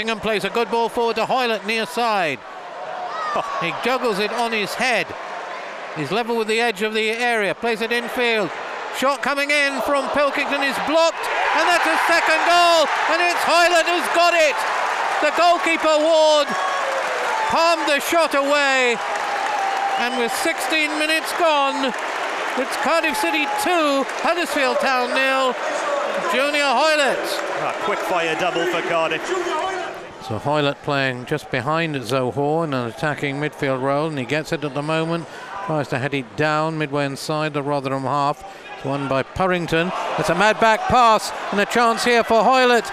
Plays a good ball forward to Hoilett near side. He juggles it on his head. He's level with the edge of the area, plays it infield. Shot coming in from Pilkington is blocked, and that's a second goal, and it's Hoilett who's got it. The goalkeeper Ward palmed the shot away, and with 16 minutes gone, it's Cardiff City 2, Huddersfield Town nil. Junior Hoilett. A ah, quick fire double for Cardiff. So Hoilett playing just behind Zohore in an attacking midfield role, and he gets it at the moment. Tries to head it down midway inside the Rotherham half. It's won by Purrington. It's a mad back pass and a chance here for Hoilett.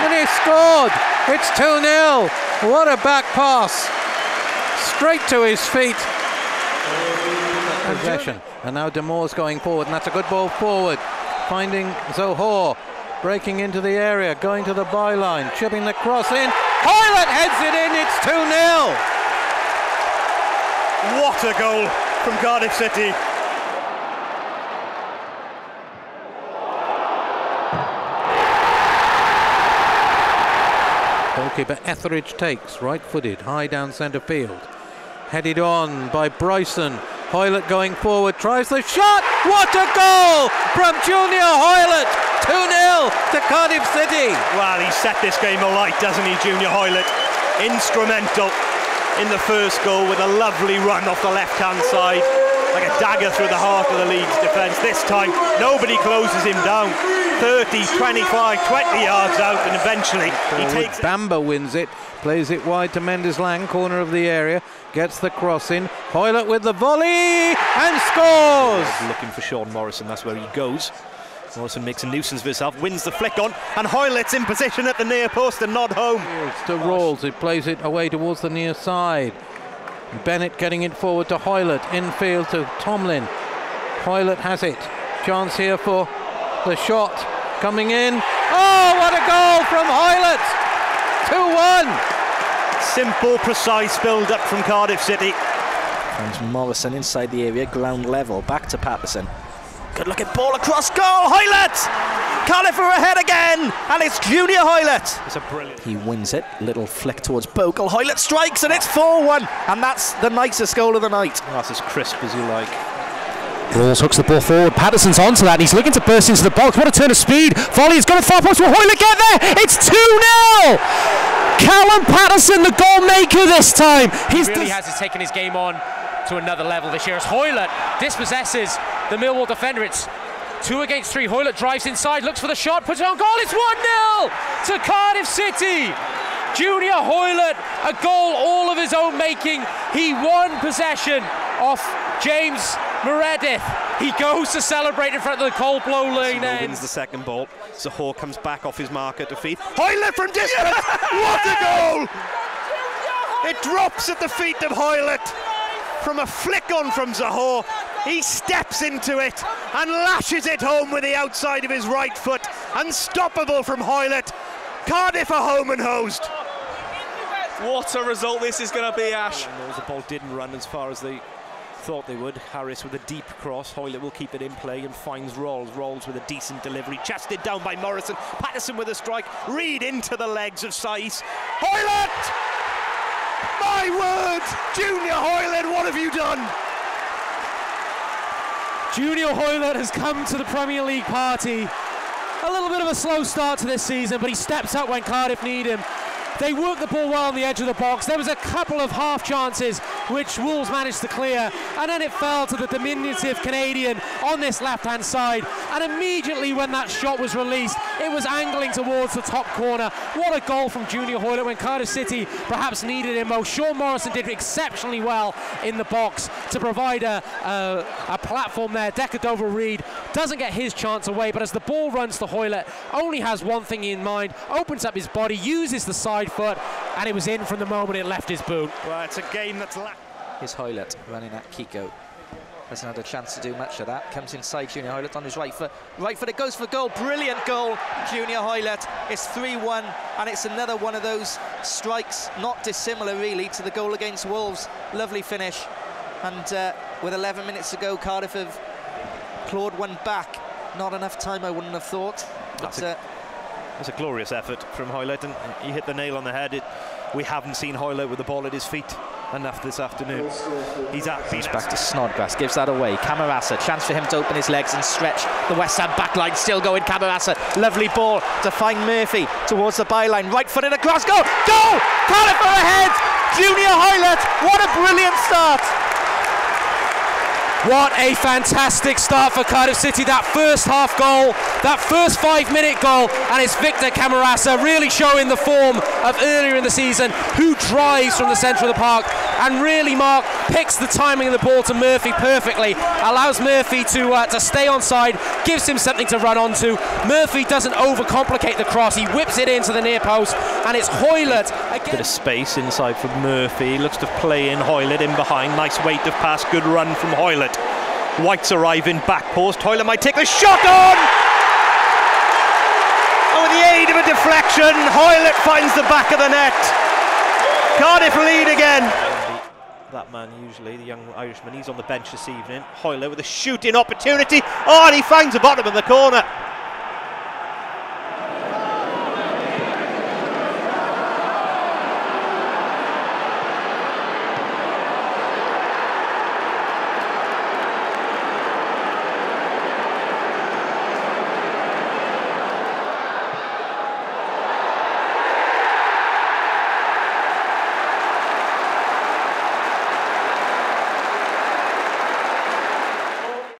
And he scored! It's 2 0. What a back pass! Straight to his feet. Possession. And now Damour's going forward, and that's a good ball forward. Finding Zohore. Breaking into the area, going to the byline, chipping the cross in. Hoilett heads it in, it's 2 0. What a goal from Cardiff City. Goalkeeper Etheridge takes, right footed, high down centre field. Headed on by Bryson. Hoilett going forward, tries the shot. What a goal from Junior Hoilett! 2 0 to Cardiff City. Well, he set this game alight, doesn't he, Junior Hoilett? Instrumental in the first goal with a lovely run off the left hand side, like a dagger through the heart of the Leeds defence. This time, nobody closes him down. 30, 25, 20 yards out, and eventually he takes Bamba wins it, plays it wide to Mendez-Laing, corner of the area, gets the cross in. Hoilett with the volley and scores. Looking for Sean Morrison, that's where he goes. Morrison makes a nuisance of himself, wins the flick on, and Hoilett's in position at the near post and nod home. It's to Ralls, who plays it away towards the near side. Bennett getting it forward to Hoilett, infield to Tomlin. Hoilett has it. Chance here for the shot coming in. Oh, what a goal from Hoilett! 2 1. Simple, precise build up from Cardiff City. And Morrison inside the area, ground level, back to Paterson. Good looking ball across goal, Hoilett! Cardiff are ahead again, and it's Junior Hoilett. It's a brilliant. He wins it, little flick towards Bogle. Hoilett strikes, and it's 4 1, and that's the nicest goal of the night. Oh, that's as crisp as you like. Ralls hooks the ball forward. Paterson's onto that. And he's looking to burst into the box. What a turn of speed. Volley has got a far post. Will Hoilett get there? It's 2 0. Callum Paterson, the goal maker this time. He's really has he's taken his game on to another level this year as Hoilett dispossesses the Millwall defender. It's two against three. Hoilett drives inside, looks for the shot, puts it on goal. It's 1 0 to Cardiff City. Junior Hoilett, a goal all of his own making. He won possession off James Meredith. He goes to celebrate in front of the cold blow lane end. wins the second ball. Zohore comes back off his marker to feet. Hoilett from distance! what a goal! It drops at the feet of Hoilett from a flick on from Zohore. He steps into it and lashes it home with the outside of his right foot. Unstoppable from Hoilett. Cardiff are home and hosed. What a result this is going to be, Ash. The ball didn't run as far as they thought they would. Harris with a deep cross. Hoilett will keep it in play and finds Ralls. Ralls with a decent delivery. Chested down by Morrison. Paterson with a strike. Reid into the legs of Saiss. Hoilett! My word! Junior Hoilett, what have you done? Junior Hoilett has come to the Premier League party. A little bit of a slow start to this season, but he steps up when Cardiff need him. They work the ball well on the edge of the box. There was a couple of half chances which Wolves managed to clear, and then it fell to the diminutive Canadian on this left-hand side. And immediately when that shot was released, it was angling towards the top corner. What a goal from Junior Hoilett when Cardiff City perhaps needed him most. Sean Morrison did exceptionally well in the box to provide a, a, a platform there. Decordova-Reid doesn't get his chance away, but as the ball runs to Hoilett, only has one thing in mind, opens up his body, uses the side foot, and it was in from the moment it left his boot. Well, it's a game that's lack. Here's Hoilett running at Kiko. Hasn't had a chance to do much of that. Comes inside Junior Hoilett on his right foot. Right foot, it goes for goal. Brilliant goal, Junior Hoilett. It's 3-1, and it's another one of those strikes, not dissimilar really to the goal against Wolves. Lovely finish. And uh, with 11 minutes to go, Cardiff have clawed one back. Not enough time, I wouldn't have thought. But, uh, It's a glorious effort from Hoilett, and he hit the nail on the head. It, we haven't seen Hoilett with the ball at his feet enough this afternoon. He's at He's back to Snodgrass, gives that away. Camarasa, chance for him to open his legs and stretch the West Ham backline. Still going, Camarasa. Lovely ball to find Murphy towards the byline. Right footed across, goal! Goal! Cardiff are ahead! Junior Hoilett, what a brilliant start! What a fantastic start for Cardiff City. That first half goal, that first five minute goal, and it's Victor Camarasa really showing the form of earlier in the season, who drives from the centre of the park and really, Mark, picks the timing of the ball to Murphy perfectly, allows Murphy to, uh, to stay on side, gives him something to run onto. Murphy doesn't overcomplicate the cross, he whips it into the near post, and it's Hoilett again. Bit of space inside for Murphy. Looks to play in Hoilett in behind. Nice weight of pass. Good run from Hoilett. White's arriving back post. Hoilett might take the shot on. And with the aid of a deflection, Hoilett finds the back of the net. Cardiff lead again. That man, usually, the young Irishman, he's on the bench this evening. Hoilett with a shooting opportunity. Oh, and he finds the bottom of the corner.